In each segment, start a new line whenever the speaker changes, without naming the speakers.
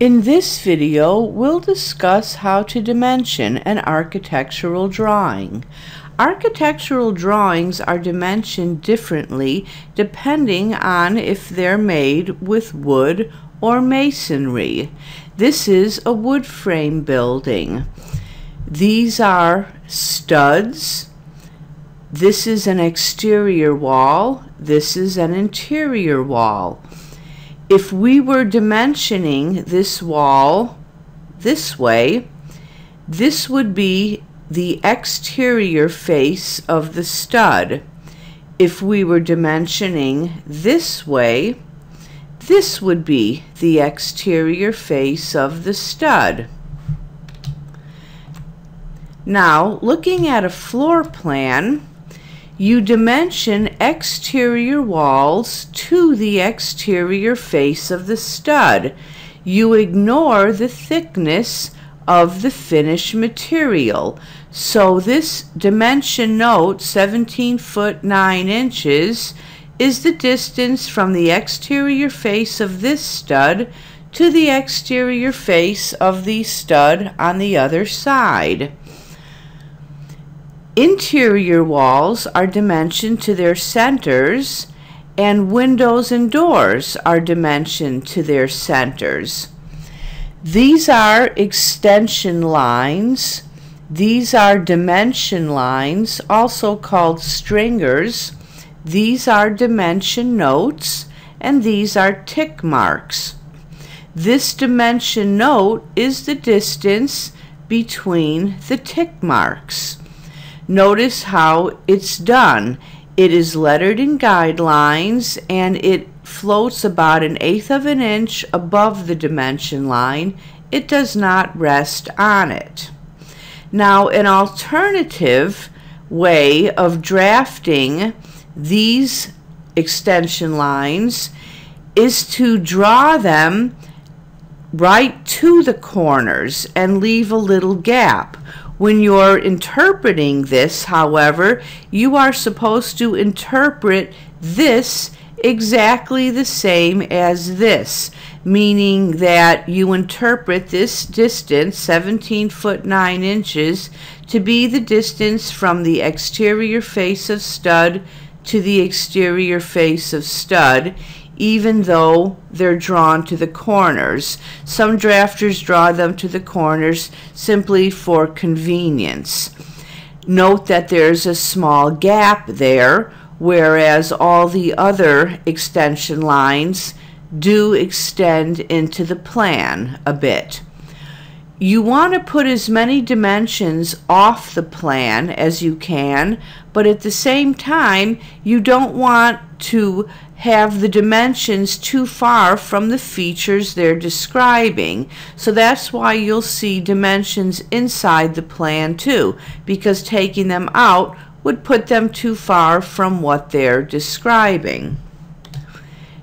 In this video, we'll discuss how to dimension an architectural drawing. Architectural drawings are dimensioned differently depending on if they're made with wood or masonry. This is a wood frame building. These are studs. This is an exterior wall. This is an interior wall. If we were dimensioning this wall this way, this would be the exterior face of the stud. If we were dimensioning this way, this would be the exterior face of the stud. Now, looking at a floor plan, you dimension exterior walls to the exterior face of the stud. You ignore the thickness of the finish material. So this dimension note, 17 foot 9 inches, is the distance from the exterior face of this stud to the exterior face of the stud on the other side. Interior walls are dimensioned to their centers, and windows and doors are dimensioned to their centers. These are extension lines. These are dimension lines, also called stringers. These are dimension notes, and these are tick marks. This dimension note is the distance between the tick marks. Notice how it's done. It is lettered in guidelines and it floats about an eighth of an inch above the dimension line. It does not rest on it. Now, an alternative way of drafting these extension lines is to draw them right to the corners and leave a little gap. When you're interpreting this, however, you are supposed to interpret this exactly the same as this, meaning that you interpret this distance, 17 foot 9 inches, to be the distance from the exterior face of stud to the exterior face of stud, even though they're drawn to the corners. Some drafters draw them to the corners simply for convenience. Note that there's a small gap there, whereas all the other extension lines do extend into the plan a bit. You want to put as many dimensions off the plan as you can, but at the same time, you don't want to have the dimensions too far from the features they're describing. So that's why you'll see dimensions inside the plan too, because taking them out would put them too far from what they're describing.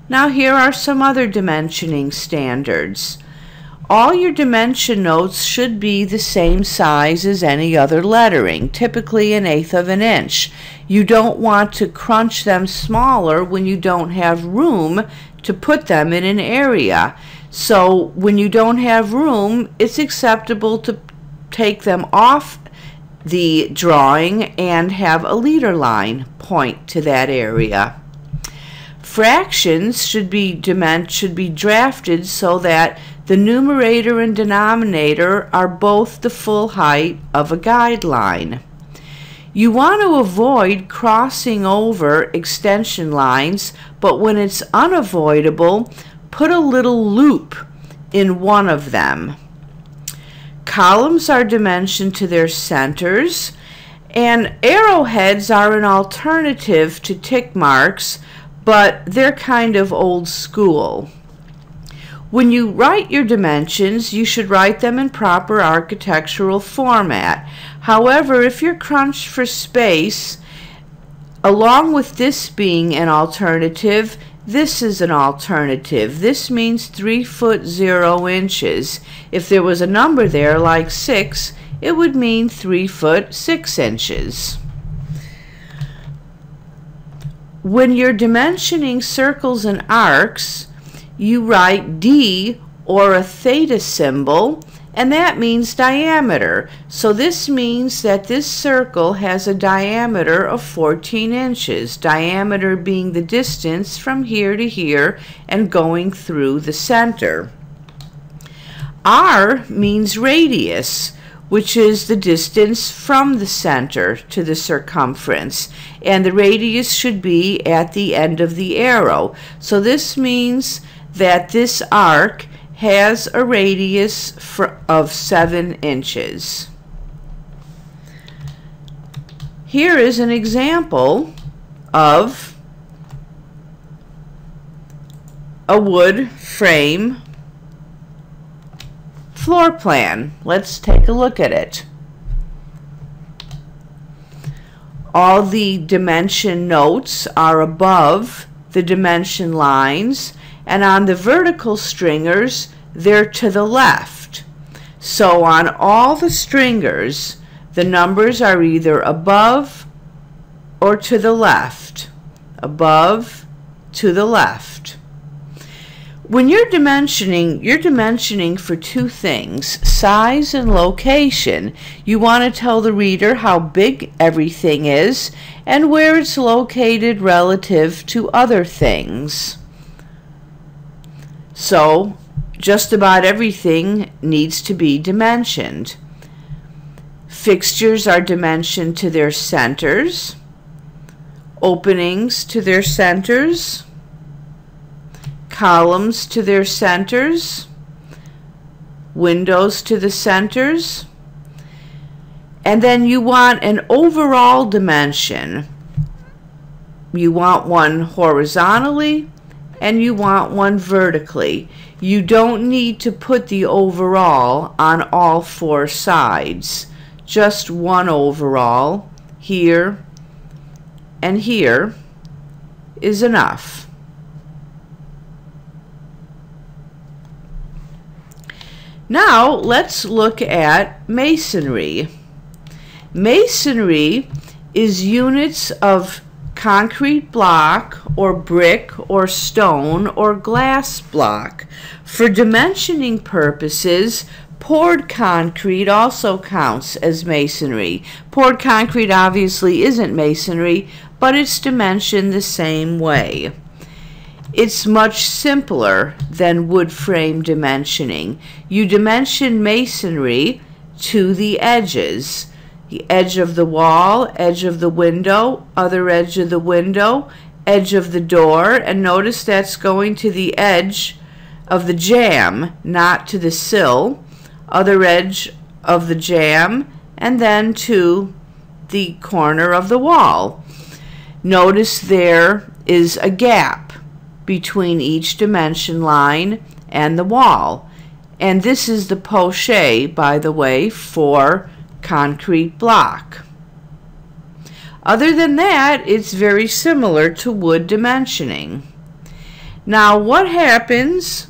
Now here are some other dimensioning standards. All your dimension notes should be the same size as any other lettering, typically an eighth of an inch. You don't want to crunch them smaller when you don't have room to put them in an area. So when you don't have room, it's acceptable to take them off the drawing and have a leader line point to that area. Fractions should be should be drafted so that the numerator and denominator are both the full height of a guideline. You want to avoid crossing over extension lines, but when it's unavoidable, put a little loop in one of them. Columns are dimensioned to their centers, and arrowheads are an alternative to tick marks, but they're kind of old school. When you write your dimensions, you should write them in proper architectural format. However, if you're crunched for space, along with this being an alternative, this is an alternative. This means 3 foot 0 inches. If there was a number there like 6, it would mean 3 foot 6 inches. When you're dimensioning circles and arcs, you write D or a theta symbol, and that means diameter. So this means that this circle has a diameter of 14 inches, diameter being the distance from here to here and going through the center. R means radius, which is the distance from the center to the circumference, and the radius should be at the end of the arrow. So this means that this arc has a radius of 7 inches. Here is an example of a wood frame floor plan. Let's take a look at it. All the dimension notes are above the dimension lines and on the vertical stringers, they're to the left. So on all the stringers, the numbers are either above or to the left. Above, to the left. When you're dimensioning, you're dimensioning for two things, size and location. You want to tell the reader how big everything is and where it's located relative to other things. So just about everything needs to be dimensioned. Fixtures are dimensioned to their centers, openings to their centers, columns to their centers, windows to the centers, and then you want an overall dimension. You want one horizontally and you want one vertically. You don't need to put the overall on all four sides. Just one overall here and here is enough. Now let's look at masonry. Masonry is units of concrete block or brick or stone or glass block. For dimensioning purposes, poured concrete also counts as masonry. Poured concrete obviously isn't masonry, but it's dimensioned the same way. It's much simpler than wood frame dimensioning. You dimension masonry to the edges the edge of the wall, edge of the window, other edge of the window, edge of the door, and notice that's going to the edge of the jamb, not to the sill, other edge of the jamb, and then to the corner of the wall. Notice there is a gap between each dimension line and the wall. And this is the poché, by the way, for concrete block. Other than that, it's very similar to wood dimensioning. Now, what happens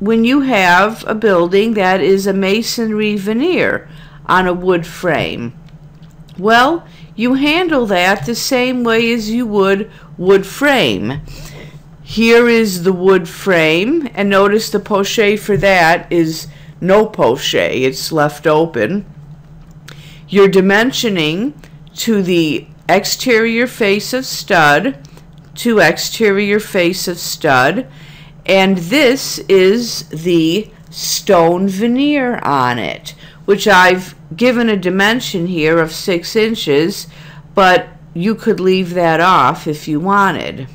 when you have a building that is a masonry veneer on a wood frame? Well, you handle that the same way as you would wood frame. Here is the wood frame, and notice the poché for that is no poché, it's left open. You're dimensioning to the exterior face of stud to exterior face of stud and this is the stone veneer on it which I've given a dimension here of six inches but you could leave that off if you wanted.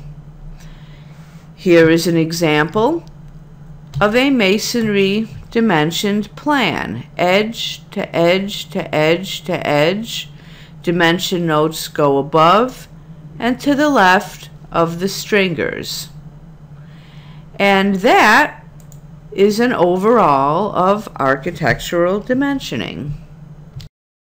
Here is an example of a masonry dimensioned plan, edge to edge to edge to edge. Dimension notes go above and to the left of the stringers. And that is an overall of architectural dimensioning.